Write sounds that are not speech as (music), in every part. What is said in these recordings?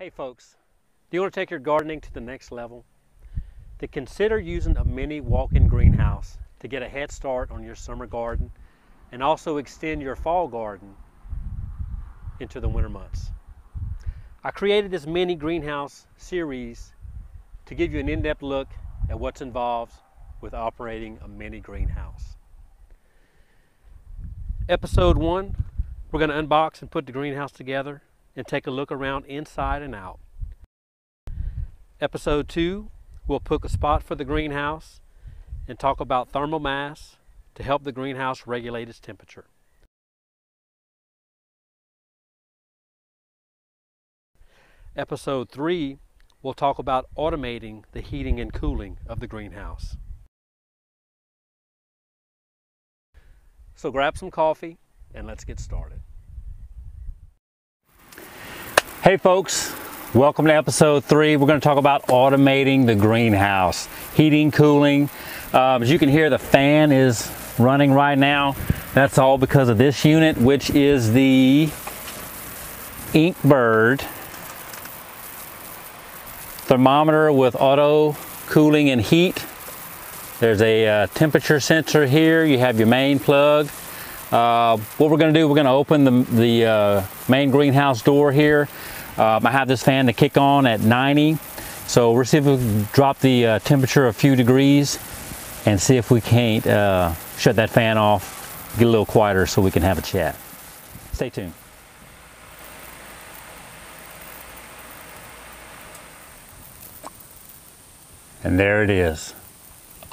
Hey folks, do you want to take your gardening to the next level? Then consider using a mini walk-in greenhouse to get a head start on your summer garden and also extend your fall garden into the winter months. I created this mini greenhouse series to give you an in-depth look at what's involved with operating a mini greenhouse. Episode one, we're going to unbox and put the greenhouse together and take a look around inside and out. Episode two, we'll pick a spot for the greenhouse and talk about thermal mass to help the greenhouse regulate its temperature. Episode 3, we'll talk about automating the heating and cooling of the greenhouse. So grab some coffee and let's get started. Hey folks, welcome to episode 3. We're going to talk about automating the greenhouse, heating, cooling. Um, as you can hear, the fan is running right now. That's all because of this unit, which is the Inkbird thermometer with auto cooling and heat. There's a uh, temperature sensor here. You have your main plug. Uh, what we're going to do, we're going to open the, the uh, main greenhouse door here. Um, I have this fan to kick on at 90. So we'll see if we can drop the uh, temperature a few degrees and see if we can't uh, shut that fan off, get a little quieter so we can have a chat. Stay tuned. And there it is,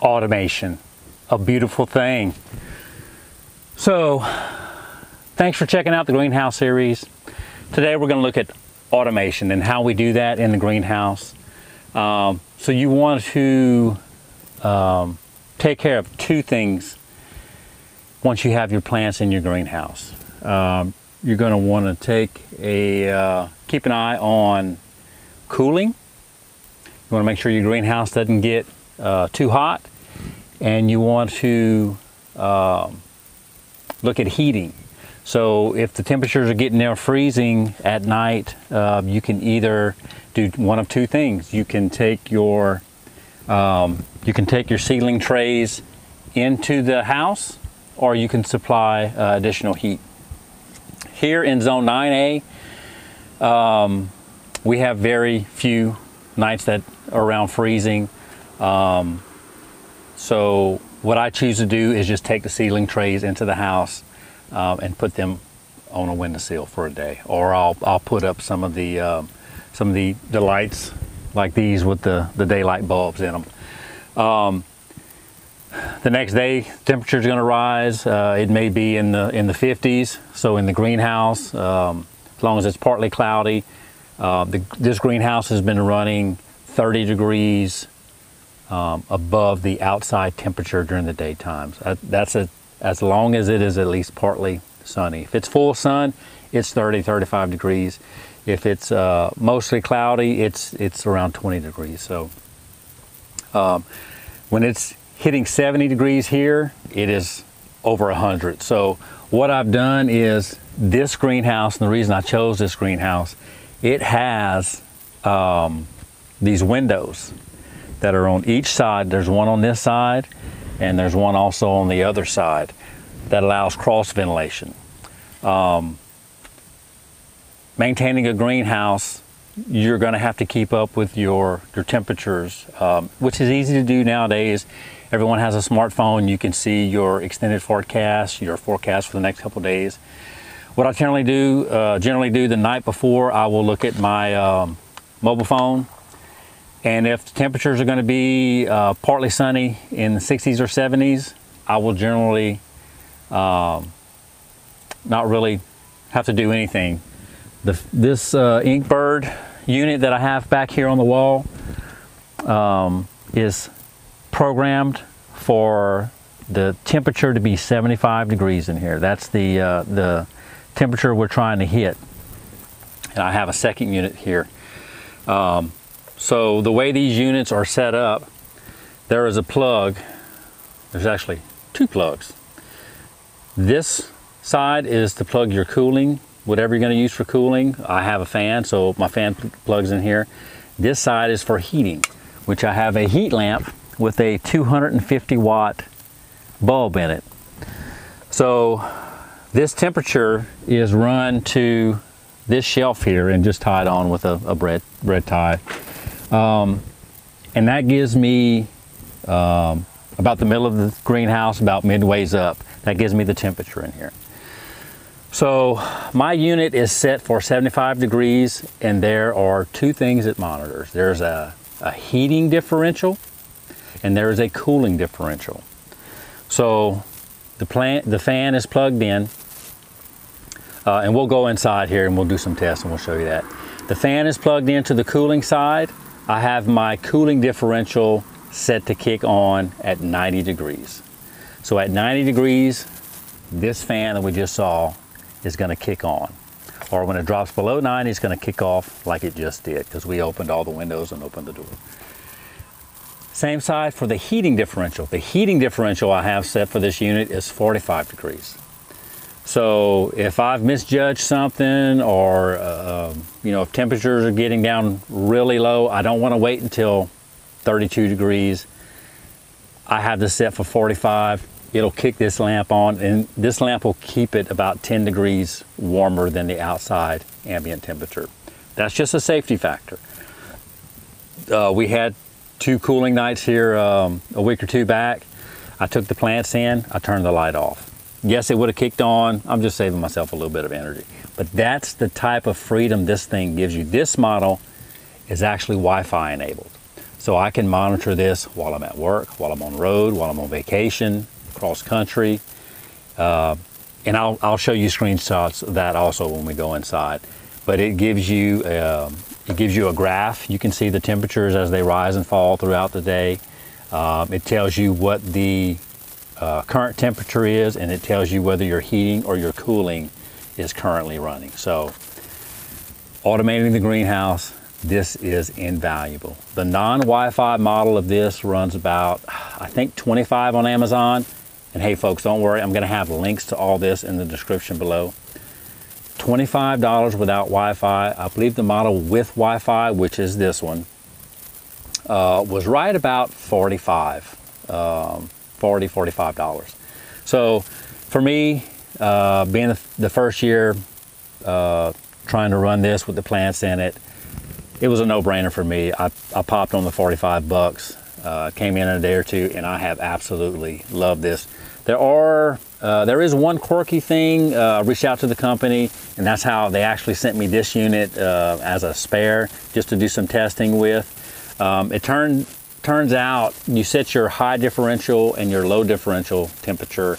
automation, a beautiful thing. So, thanks for checking out the Greenhouse series. Today we're going to look at automation and how we do that in the greenhouse. Um, so you want to um, take care of two things once you have your plants in your greenhouse. Um, you're going to want to take a uh, keep an eye on cooling. You want to make sure your greenhouse doesn't get uh, too hot, and you want to uh, look at heating. So if the temperatures are getting near freezing at night, uh, you can either do one of two things. You can take your um, you can take your ceiling trays into the house, or you can supply uh, additional heat. Here in Zone 9A, um, we have very few nights that are around freezing. Um, so what I choose to do is just take the ceiling trays into the house uh, and put them on a windowsill for a day. Or I'll, I'll put up some of the, um, some of the, the lights like these with the, the daylight bulbs in them. Um, the next day, temperature is going to rise. Uh, it may be in the in the 50s. So in the greenhouse, um, as long as it's partly cloudy, uh, the, this greenhouse has been running 30 degrees um, above the outside temperature during the daytime. So that's a as long as it is at least partly sunny. If it's full sun, it's 30, 35 degrees. If it's uh, mostly cloudy, it's it's around 20 degrees. So um, when it's hitting 70 degrees here, it is over 100. So what I've done is this greenhouse, and the reason I chose this greenhouse, it has um, these windows that are on each side. There's one on this side, and there's one also on the other side that allows cross ventilation. Um, maintaining a greenhouse, you're going to have to keep up with your, your temperatures, um, which is easy to do nowadays. Everyone has a smartphone. You can see your extended forecast, your forecast for the next couple days. What I generally do, uh, generally do the night before, I will look at my um, mobile phone and if the temperatures are going to be uh, partly sunny in the 60s or 70s, I will generally um, not really have to do anything. The, this uh, Inkbird unit that I have back here on the wall um, is programmed for the temperature to be 75 degrees in here. That's the, uh, the temperature we're trying to hit. And I have a second unit here. Um, so the way these units are set up, there is a plug. There's actually two plugs. This side is to plug your cooling whatever you're going to use for cooling. I have a fan, so my fan plugs in here. This side is for heating, which I have a heat lamp with a 250 watt bulb in it. So this temperature is run to this shelf here and just tied on with a, a bread, bread tie. Um, and that gives me um, about the middle of the greenhouse, about midways up. That gives me the temperature in here. So my unit is set for 75 degrees and there are two things it monitors. There's a, a heating differential and there is a cooling differential. So the, plant, the fan is plugged in uh, and we'll go inside here and we'll do some tests and we'll show you that. The fan is plugged into the cooling side. I have my cooling differential set to kick on at 90 degrees. So at 90 degrees, this fan that we just saw is gonna kick on. Or when it drops below 90, it's gonna kick off like it just did because we opened all the windows and opened the door. Same side for the heating differential. The heating differential I have set for this unit is 45 degrees. So if I've misjudged something or, uh, you know, if temperatures are getting down really low, I don't want to wait until 32 degrees. I have this set for 45. It'll kick this lamp on and this lamp will keep it about 10 degrees warmer than the outside ambient temperature. That's just a safety factor. Uh, we had two cooling nights here um, a week or two back. I took the plants in, I turned the light off. Yes, it would have kicked on. I'm just saving myself a little bit of energy. But that's the type of freedom this thing gives you. This model is actually Wi-Fi enabled. So I can monitor this while I'm at work, while I'm on road, while I'm on vacation, cross country. Uh, and I'll, I'll show you screenshots of that also when we go inside. But it gives you um, it gives you a graph. You can see the temperatures as they rise and fall throughout the day. Um, it tells you what the uh, current temperature is, and it tells you whether your heating or your cooling is currently running. So automating the greenhouse, this is invaluable. The non-Wi-Fi model of this runs about, I think 25 on Amazon. And hey folks, don't worry, I'm gonna have links to all this in the description below. $25 without Wi-Fi. I believe the model with Wi-Fi, which is this one, uh, was right about 45, um, 40, $45. So for me, uh, being the, first year uh, trying to run this with the plants in it, it was a no-brainer for me. I, I popped on the 45 bucks, uh, came in, in a day or two, and I have absolutely loved this. There are, uh, there is one quirky thing. Uh, I reached out to the company, and that's how they actually sent me this unit uh, as a spare, just to do some testing with. Um, it turned turns out you set your high differential and your low differential temperature.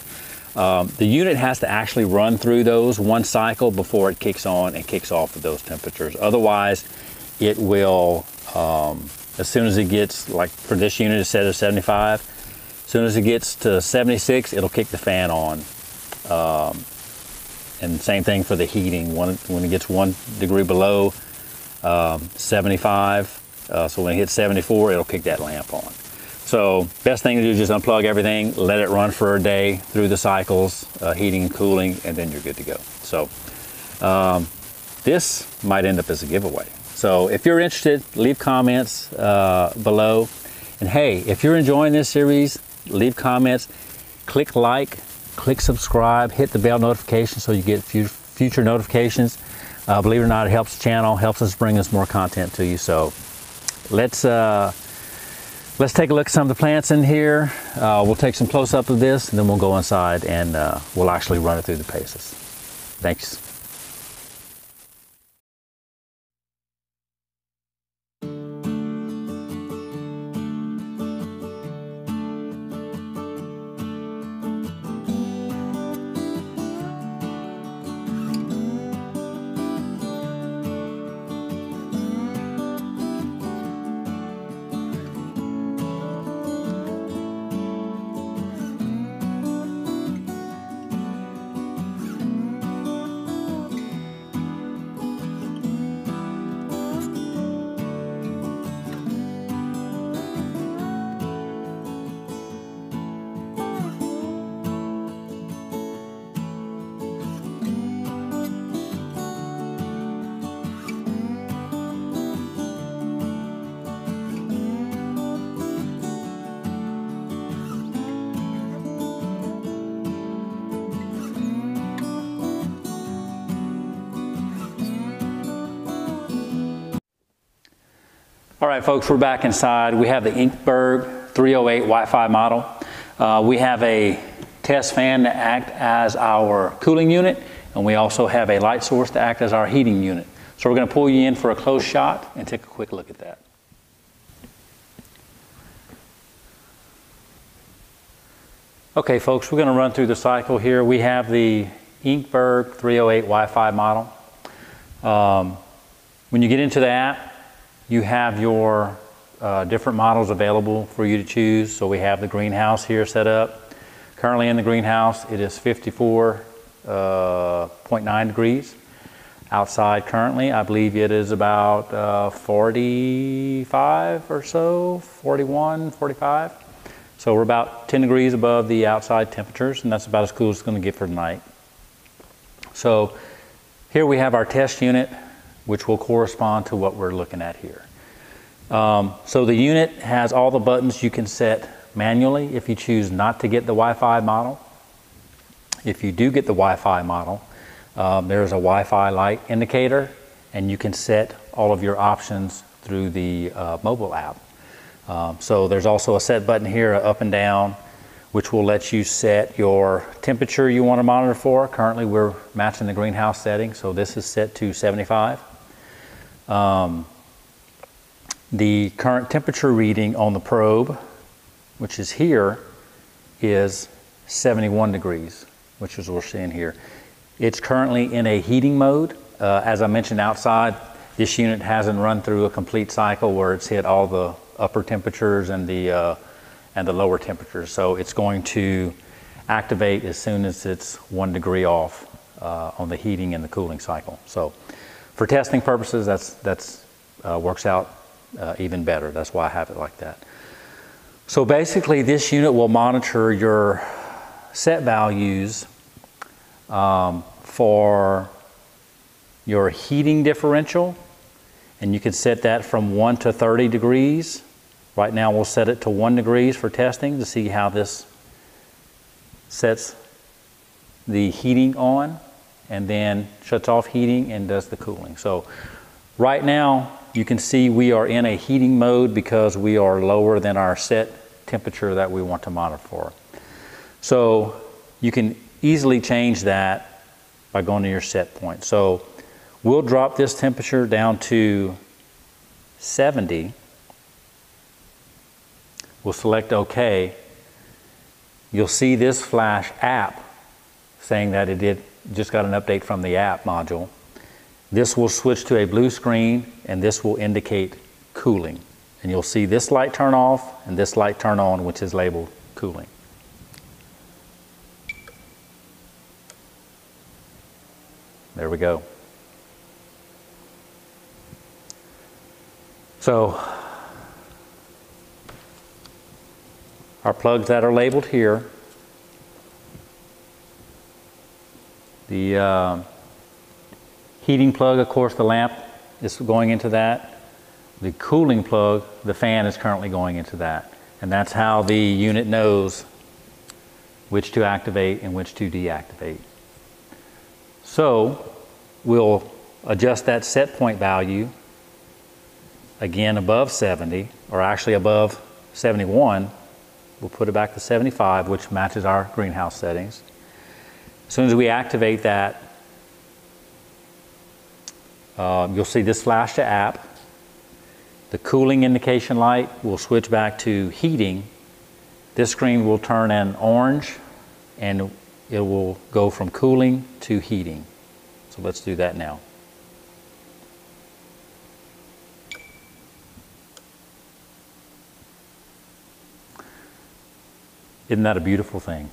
Um, the unit has to actually run through those one cycle before it kicks on and kicks off at those temperatures. Otherwise, it will, um, as soon as it gets, like for this unit, it's set at 75. As soon as it gets to 76, it'll kick the fan on. Um, and same thing for the heating. One, when it gets one degree below um, 75, uh, so when it hits 74, it'll kick that lamp on. So best thing to do is just unplug everything, let it run for a day through the cycles, uh, heating and cooling, and then you're good to go. So um, this might end up as a giveaway. So if you're interested, leave comments uh, below. And hey, if you're enjoying this series, leave comments, click like, click subscribe, hit the bell notification so you get future notifications. Uh, believe it or not, it helps the channel, helps us bring us more content to you. So let's uh, let's take a look at some of the plants in here. Uh, we'll take some close up of this, and then we'll go inside and uh, we'll actually run it through the paces. Thanks. All right, folks, we're back inside. We have the Inkbird 308 Wi-Fi model. Uh, we have a test fan to act as our cooling unit, and we also have a light source to act as our heating unit. So we're going to pull you in for a close shot and take a quick look at that. Okay, folks, we're going to run through the cycle here. We have the Inkbird 308 Wi-Fi model. Um, when you get into the app, you have your uh, different models available for you to choose. So we have the greenhouse here set up. Currently in the greenhouse, it is 54.9 uh, degrees. Outside currently, I believe it is about uh, 45 or so, 41, 45. So we're about 10 degrees above the outside temperatures, and that's about as cool as it's going to get for tonight. So here we have our test unit which will correspond to what we're looking at here. Um, so the unit has all the buttons you can set manually if you choose not to get the Wi-Fi model. If you do get the Wi-Fi model, um, there's a Wi-Fi light indicator and you can set all of your options through the uh, mobile app. Um, so there's also a set button here, up and down, which will let you set your temperature you want to monitor for. Currently we're matching the greenhouse setting, so this is set to 75. Um, the current temperature reading on the probe, which is here, is 71 degrees, which is what we're seeing here. It's currently in a heating mode. Uh, as I mentioned outside, this unit hasn't run through a complete cycle where it's hit all the upper temperatures and the, uh, and the lower temperatures. So it's going to activate as soon as it's one degree off uh, on the heating and the cooling cycle. So for testing purposes, that's, that's uh, works out uh, even better. That's why I have it like that. So basically, this unit will monitor your set values um, for your heating differential, and you can set that from 1 to 30 degrees. Right now, we'll set it to 1 degrees for testing to see how this sets the heating on and then shuts off heating and does the cooling. So right now you can see we are in a heating mode because we are lower than our set temperature that we want to monitor for. So you can easily change that by going to your set point. So we'll drop this temperature down to 70. We'll select OK. You'll see this flash app saying that it did just got an update from the app module. This will switch to a blue screen and this will indicate cooling. And you'll see this light turn off and this light turn on, which is labeled cooling. There we go. So our plugs that are labeled here The uh, heating plug, of course, the lamp is going into that. The cooling plug, the fan is currently going into that. And that's how the unit knows which to activate and which to deactivate. So we'll adjust that set point value again above 70, or actually above 71. We'll put it back to 75, which matches our greenhouse settings. As soon as we activate that, uh, you'll see this flash to app. The cooling indication light will switch back to heating. This screen will turn an orange and it will go from cooling to heating. So let's do that now. Isn't that a beautiful thing?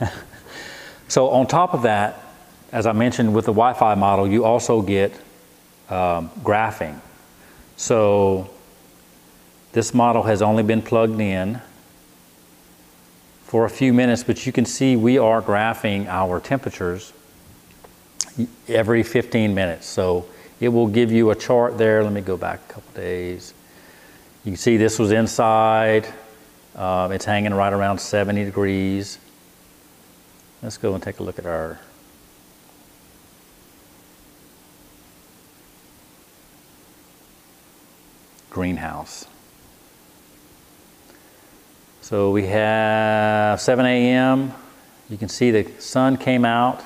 (laughs) So on top of that, as I mentioned with the Wi-Fi model, you also get um, graphing. So this model has only been plugged in for a few minutes, but you can see we are graphing our temperatures every 15 minutes. So it will give you a chart there. Let me go back a couple days. You can see this was inside. Uh, it's hanging right around 70 degrees. Let's go and take a look at our greenhouse. So we have 7 a.m. You can see the sun came out.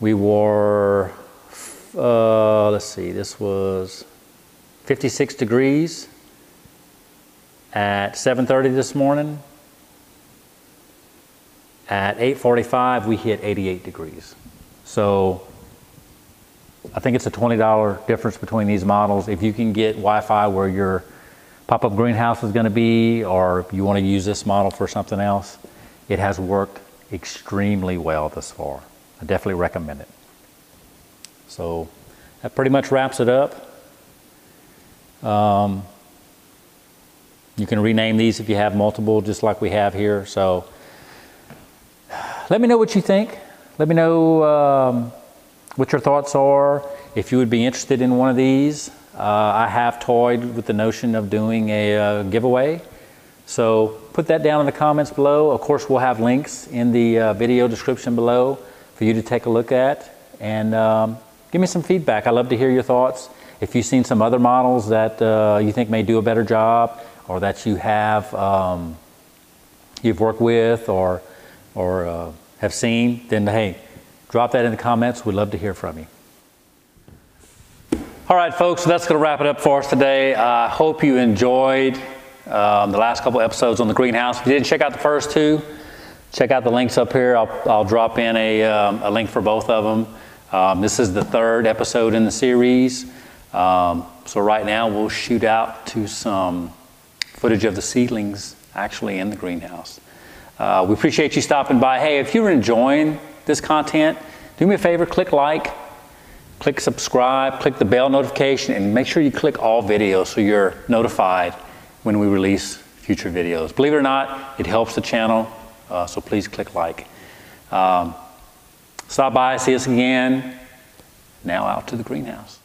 We wore, uh, let's see, this was 56 degrees at 7.30 this morning. At 8.45, we hit 88 degrees. So I think it's a $20 difference between these models. If you can get Wi-Fi where your pop-up greenhouse is going to be, or you want to use this model for something else, it has worked extremely well thus far. I definitely recommend it. So that pretty much wraps it up. Um, you can rename these if you have multiple, just like we have here. So let me know what you think. Let me know um, what your thoughts are. If you would be interested in one of these, uh, I have toyed with the notion of doing a uh, giveaway. So put that down in the comments below. Of course, we'll have links in the uh, video description below for you to take a look at. And um, give me some feedback. I love to hear your thoughts. If you've seen some other models that uh, you think may do a better job, or that you have um, you've worked with or or uh, have seen, then hey, drop that in the comments. We'd love to hear from you. All right, folks, so that's going to wrap it up for us today. I uh, hope you enjoyed um, the last couple episodes on the greenhouse. If you didn't check out the first two, check out the links up here. I'll, I'll drop in a, um, a, link for both of them. Um, this is the third episode in the series. Um, so right now we'll shoot out to some footage of the seedlings actually in the greenhouse. Uh, we appreciate you stopping by. Hey, if you're enjoying this content, do me a favor, click like, click subscribe, click the bell notification, and make sure you click all videos so you're notified when we release future videos. Believe it or not, it helps the channel, uh, so please click like. Um, stop by, see us again. Now out to the greenhouse.